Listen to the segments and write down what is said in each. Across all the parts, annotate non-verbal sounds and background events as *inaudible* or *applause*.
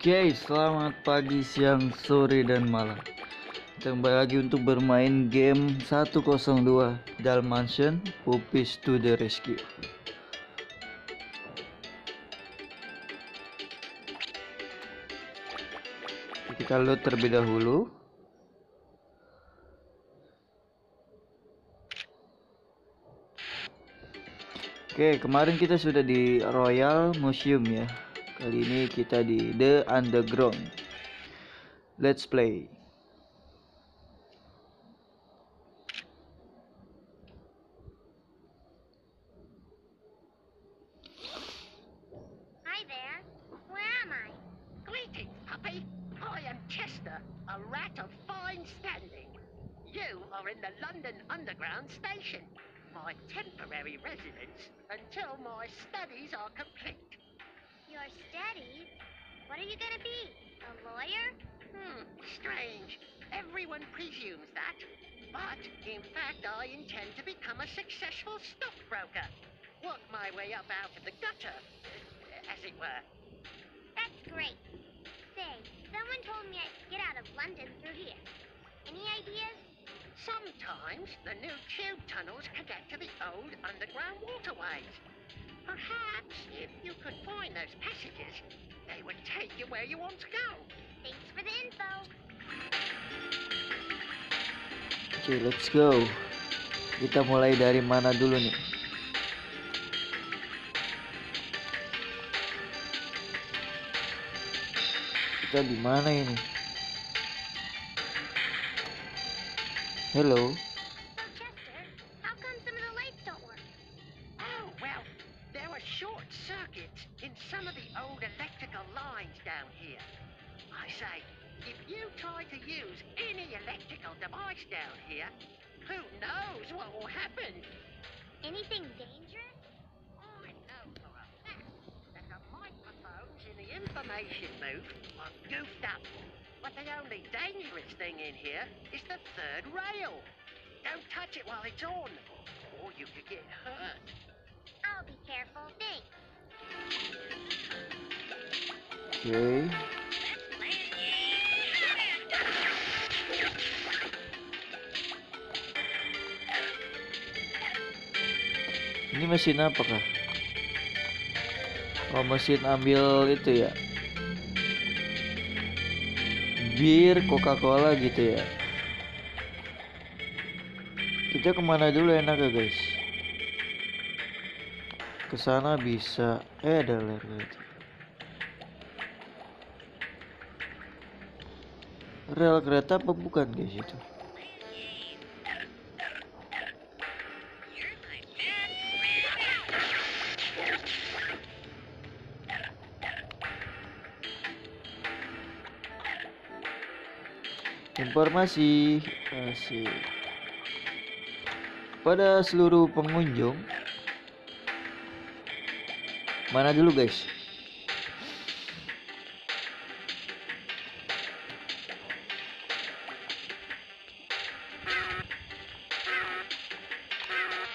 Oke, selamat pagi, siang, sore, dan malam. Kembali lagi untuk bermain game 102 Dalmatian Puppies to the Rescue. Kita load terlebih dahulu. Oke, kemarin kita sudah di Royal Museum ya. Kali ini kita di The Underground. Let's play. Hi there. Where am I? Greetings, puppy. I am Chester, a rat of fine standing. You are in the London Underground Station, my temporary residence until my studies are complete. Your studies? What are you gonna be? A lawyer? Hmm, strange. Everyone presumes that. But, in fact, I intend to become a successful stockbroker. Work my way up out of the gutter, as it were. That's great. Say, someone told me I could get out of London through here. Any ideas? Sometimes the new tube tunnels connect to the old underground waterways. Find those passages, they would take you where you want to go. Thanks for the info. Oke, let's go. Kita mulai dari mana dulu nih? Kita di mana ini? Hello. Anything dangerous? I know for a fact that the microphones in the information booth are goofed up. But the only dangerous thing in here is the third rail. Don't touch it while it's on, or you could get hurt. I'll be careful. Thanks. Oke. Ini mesin apa kah? Oh mesin ambil itu ya? Bir, Coca-Cola gitu ya? Kita ke mana dulu enak ya guys? Ke sana bisa. Eh ada ler gitu. Rel kereta apa bukan guys itu? Informasi kasih pada seluruh pengunjung. Mana dulu guys?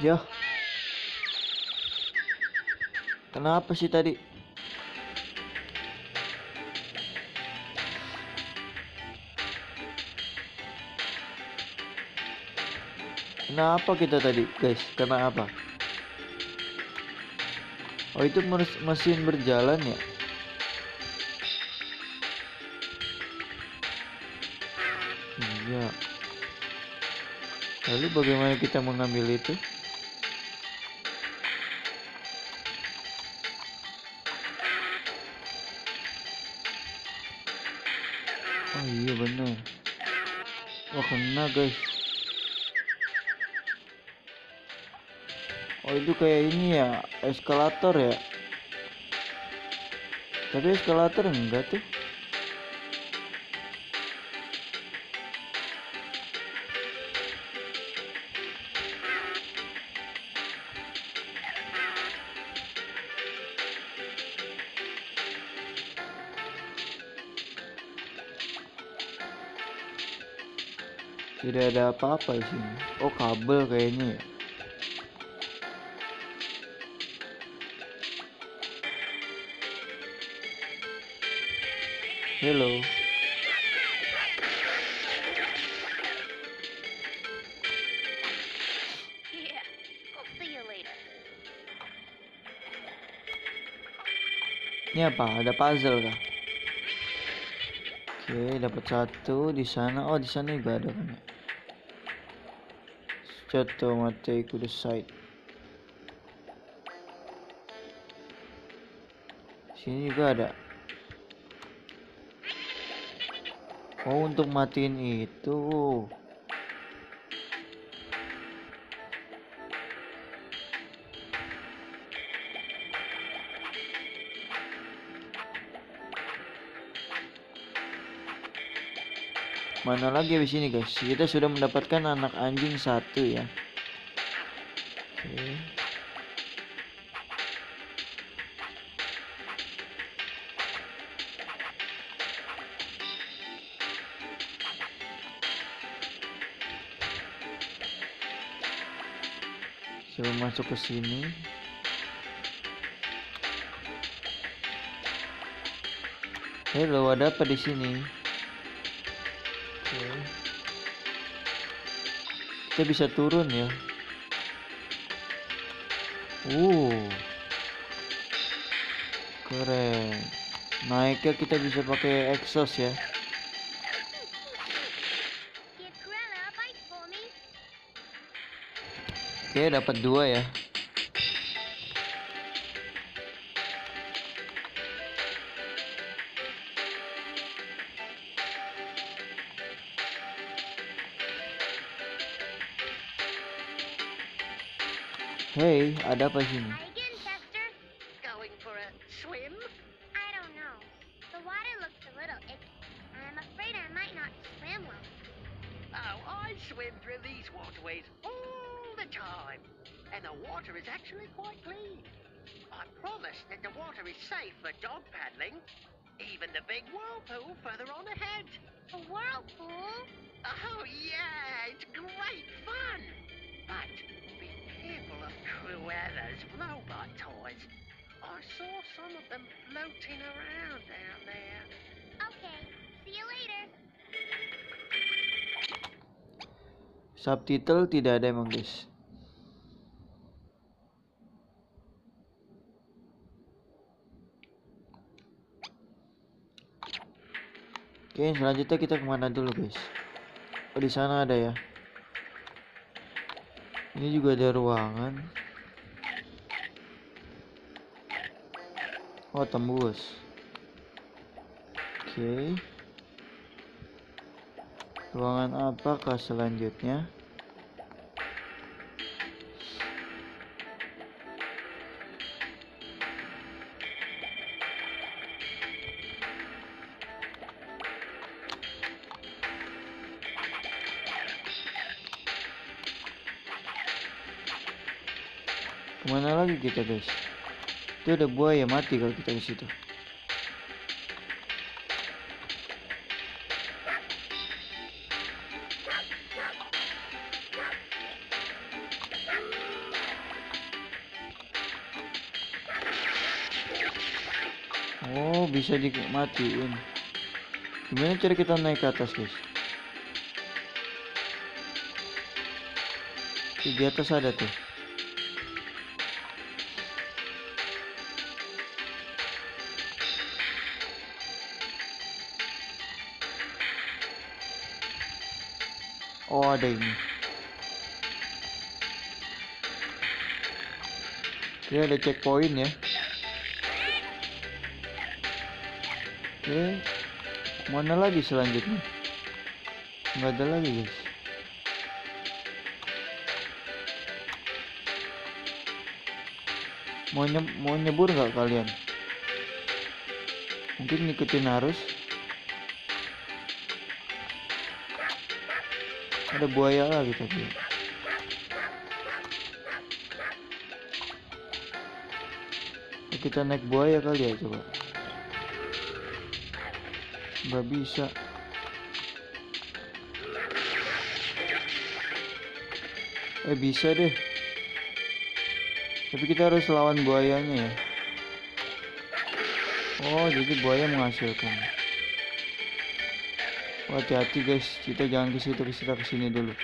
Ya. Kenapa sih tadi? Kenapa kita tadi, guys? Kena apa? Oh, itu mes- mesin berjalan ya? Iya. Lalu bagaimana kita mengambil itu? Oh iya benar. Wah kena guys. Oh itu kayak ini ya eskalator ya. Tapi eskalator enggak tuh. Tidak ada apa-apa di sini. Oh kabel kayaknya ya. Hello. Ini apa? Ada puzzle kah? Oke, dapat satu di sana. Oh, di sana juga ada kan? Jatuh mati to the side. Sini juga ada. Oh, untuk matiin itu. Mana lagi di sini guys? Kita sudah mendapatkan anak anjing satu ya. Masuk ke sini. Hello, ada apa di sini? Oke. Kita bisa turun ya. Uh. Keren. Naiknya kita bisa pakai exhaust ya. Oke, dapat dua ya. Hey, ada apa sini? Try again, Chester. Going for a swim? I don't know. The water looks a little icky, and I'm afraid I might not swim well. Oh, I swim through these waterways all the time. And the water is actually quite clean. I promise that the water is safe for dog paddling. Even the big whirlpool further on ahead. A whirlpool? Oh, yeah, it's great fun. But be careful of Cruella's robot toys. I saw some of them floating around down there. Okay. See you later. Subtitle tidak ada emang guys. Oke, selanjutnya kita ke mana dulu guys? Oh di sana ada ya. Ini juga ada ruangan. Oh tembus. Oke. Ruangan apakah selanjutnya? Ke mana lagi kita guys? Itu ada buaya mati kalau kita ke situ. Oh, bisa dimatiin. Gimana cara kita naik ke atas, guys? Di atas ada tuh. Oh, ada ini. Ini ada checkpoint ya. Oke. Mana lagi selanjutnya? Nggak ada lagi, guys. Mau nye mau nyebur nggak kalian? Mungkin ngikutin arus. Ada buaya lagi tadi. Kita naik buaya kali ya coba. Nggak bisa. Eh bisa deh. Tapi kita harus lawan buayanya ya. Oh jadi buaya menghasilkan. Oh, hati-hati guys, kita jangan ke situ, kita ke sini dulu.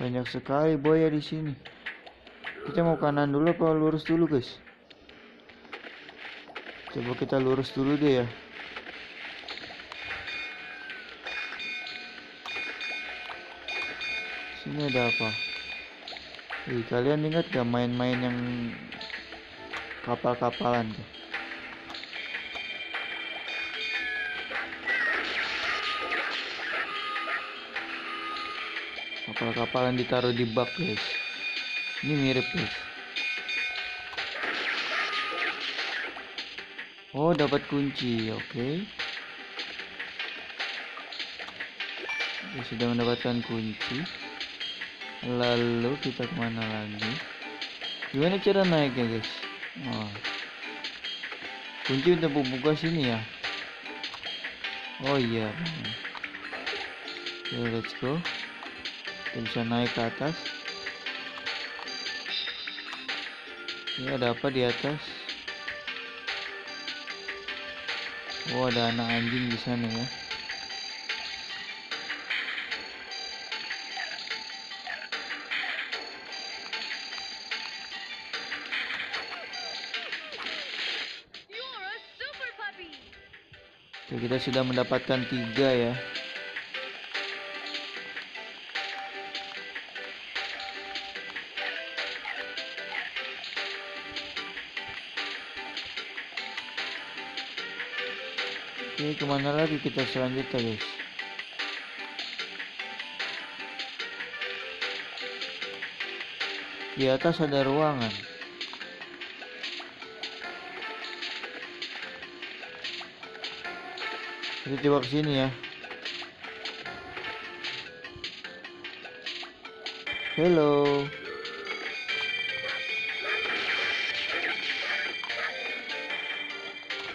Banyak sekali buaya di sini. Kita mau kanan dulu apa lurus dulu, guys? Coba kita lurus dulu deh ya. Sini ada apa? Wih, kalian ingat gak main-main yang kapal-kapalan tuh? Kapal-kapalan ditaruh di bak, guys. Ini mirip, guys. Oh, dapat kunci. Oke. Kita sudah mendapatkan kunci. Lalu kita ke mana lagi? Gimana cara naiknya, guys? Oh. Kunci untuk membuka sini ya. Oh iya. Oke, let's go. Kita bisa naik ke atas. Ini ada apa di atas? Oh, ada anak anjing di sana ya. Oke, kita sudah mendapatkan tiga ya. Ke mana lagi kita selanjutnya guys? Di atas ada ruangan. Kita coba ke sini ya. Hello.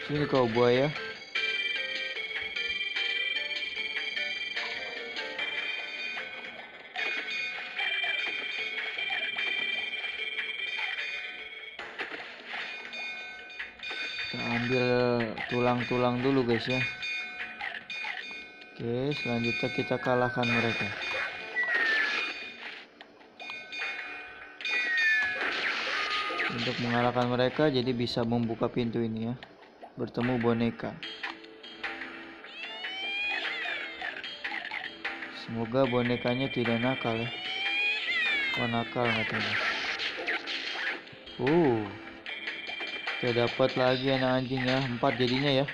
Sini kau buaya. Kita ambil tulang-tulang dulu guys ya. Oke, selanjutnya kita kalahkan mereka. Untuk mengalahkan mereka, jadi bisa membuka pintu ini ya. Bertemu boneka. Semoga bonekanya tidak nakal ya. Oh nakal katanya. Uh, kita dapat lagi anak anjing ya, empat jadinya ya.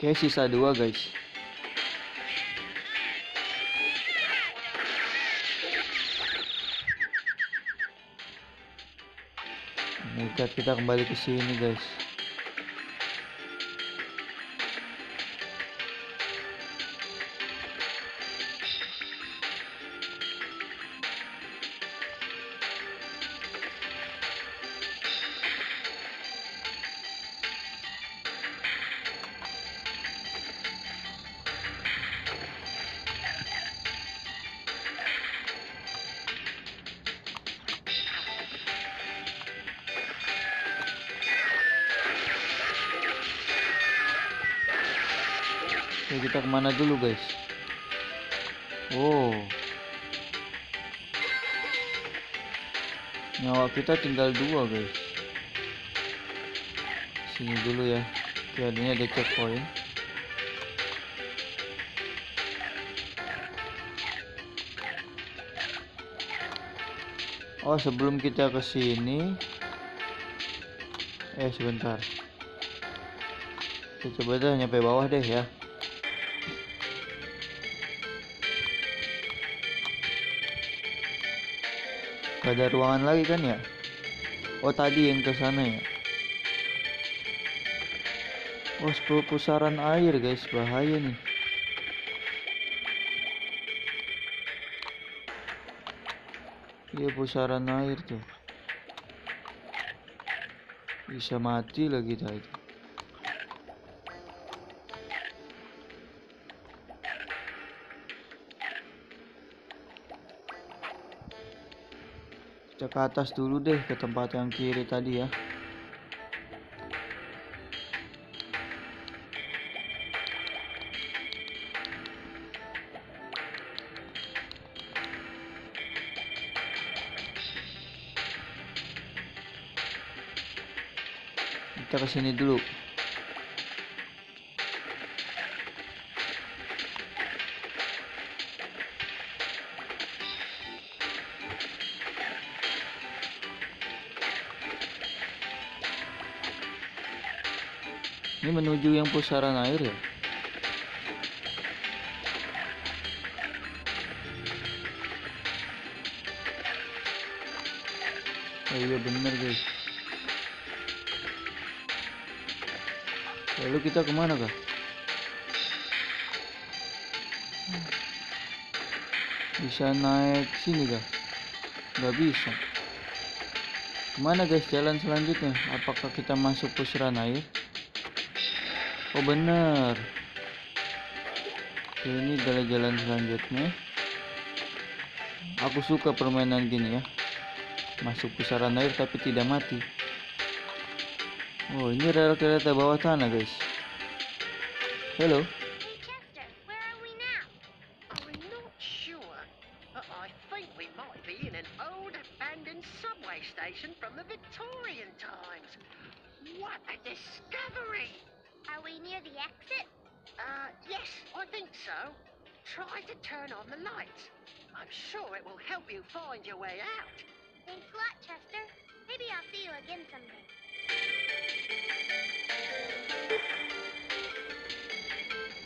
Oke, sisa dua guys. Mengikat kita kembali ke sini guys. Oke, kita ke mana dulu guys? Oh. Nyawa kita tinggal dua guys. Sini dulu ya. Oke, ada checkpoint. Oh, sebelum kita ke sini Eh, sebentar. Kita coba dah nyampe bawah deh ya. Gak ada ruangan lagi kan ya? Oh tadi yang ke sana ya? Oh 10 pusaran air guys, bahaya nih. Iya pusaran air tuh. Bisa mati lagi tadi. Ke atas dulu deh ke tempat yang kiri tadi ya. Kita ke sini dulu. Menuju yang pusaran air ya? Oh iya bener guys. Lalu kita ke mana kah? Bisa naik sini kah? Gak bisa. Ke mana guys jalan selanjutnya? Apakah kita masuk pusaran air? Oh bener. Oke, Ini adalah jalan selanjutnya. Aku suka permainan gini ya. Masuk pusaran air tapi tidak mati. Oh ini rel kereta bawah tanah guys. From the Victorian times. What a discovery! Are we near the exit? Uh, yes, I think so. Try to turn on the lights. I'm sure it will help you find your way out. Thanks a lot, Chester. Maybe I'll see you again someday.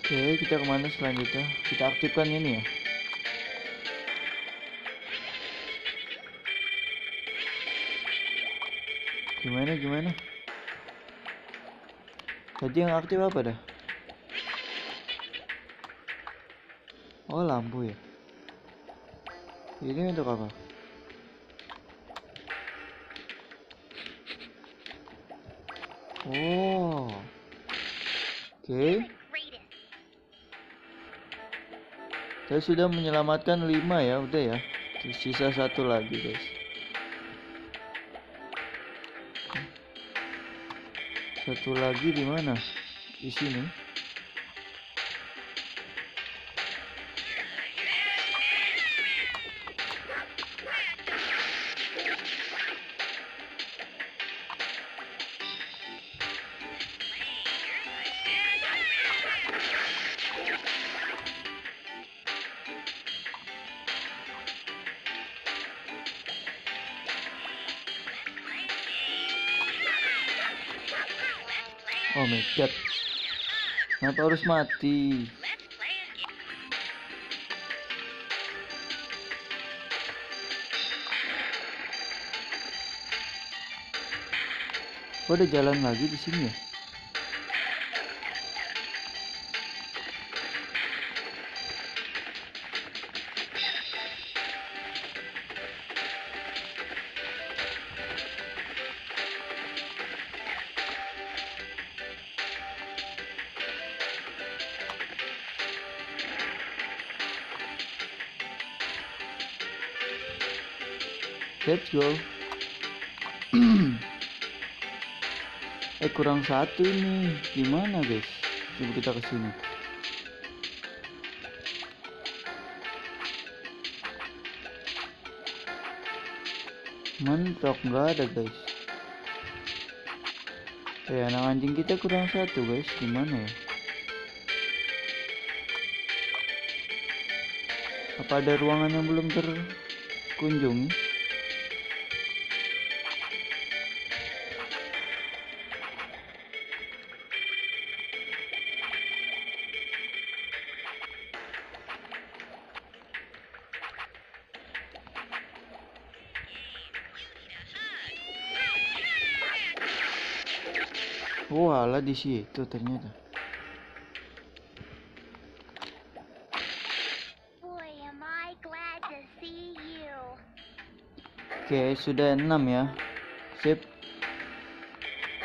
Oke kita kemana selanjutnya Kita aktifkan ini ya Gimana gimana Tadi yang aktif apa dah Oh lampu ya Ini untuk apa Oh Oke greatest. Saya sudah menyelamatkan 5 ya, udah ya. Sisa satu lagi, guys. Satu lagi di mana? Di sini. Oh my god. Kenapa harus mati? Oh, ada jalan lagi di sini ya? Let's *clears throat* go. eh kurang satu ini. Gimana guys? Coba kita ke sini. Mentok nggak ada guys. Eh anak anjing kita kurang satu guys. Gimana ya? Apa ada ruangan yang belum terkunjungi? Walah di situ ternyata. Boy, am I glad to see you. Oke, sudah 6 ya. Sip.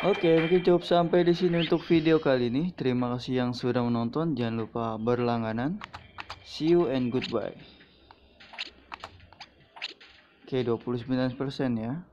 Oke, mungkin cukup sampai di sini untuk video kali ini. Terima kasih yang sudah menonton. Jangan lupa berlangganan. See you and goodbye. Oke. Oke, 29% ya.